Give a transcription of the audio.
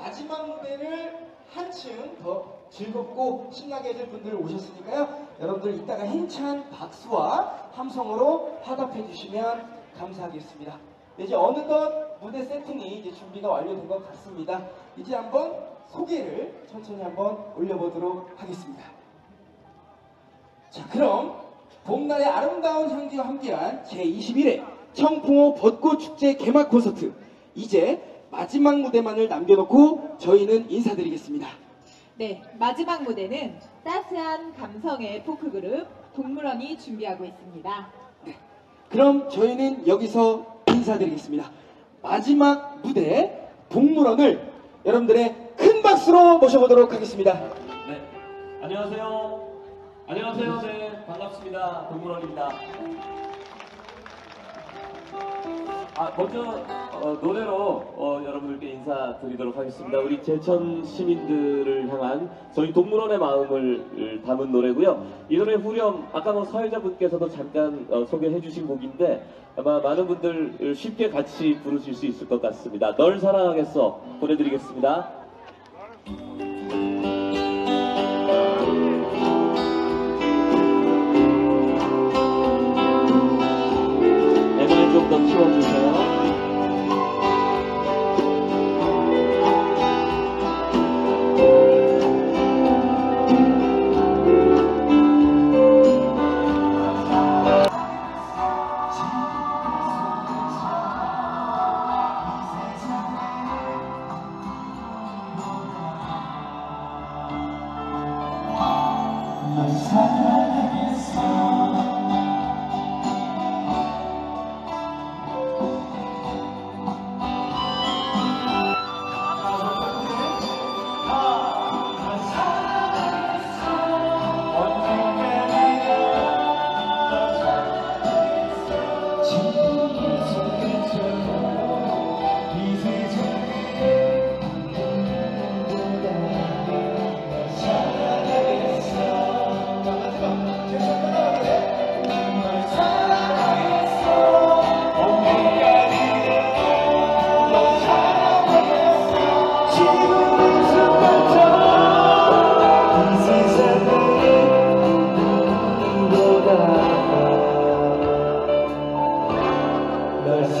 마지막 무대를 한층 더 즐겁고 신나게 해줄 분들 오셨으니까요. 여러분들 이따가 힘찬 박수와 함성으로 화답해 주시면 감사하겠습니다. 네, 이제 어느덧 무대 세팅이 이제 준비가 완료된 것 같습니다. 이제 한번 소개를 천천히 한번 올려보도록 하겠습니다. 자, 그럼 봄날의 아름다운 향기와 함께한 제21회 청풍호 벚꽃 축제 개막 콘서트 이제 마지막 무대만을 남겨놓고 저희는 인사드리겠습니다. 네, 마지막 무대는 따스한 감성의 포크 그룹 동물원이 준비하고 있습니다. 그럼 저희는 여기서 인사드리겠습니다. 마지막 무대 동물원을 여러분들의 큰 박수로 모셔보도록 하겠습니다. 네. 안녕하세요. 안녕하세요. 네. 반갑습니다. 동물원입니다. 아, 먼저 어, 노래로 어, 여러분들께 인사드리도록 하겠습니다. 우리 제천 시민들을 향한 저희 동물원의 마음을 담은 노래고요. 이 노래 후렴 아까 뭐 사회자분께서도 잠깐 어, 소개해 주신 곡인데 아마 많은 분들 쉽게 같이 부르실 수 있을 것 같습니다. 널 사랑하겠어 보내드리겠습니다. 널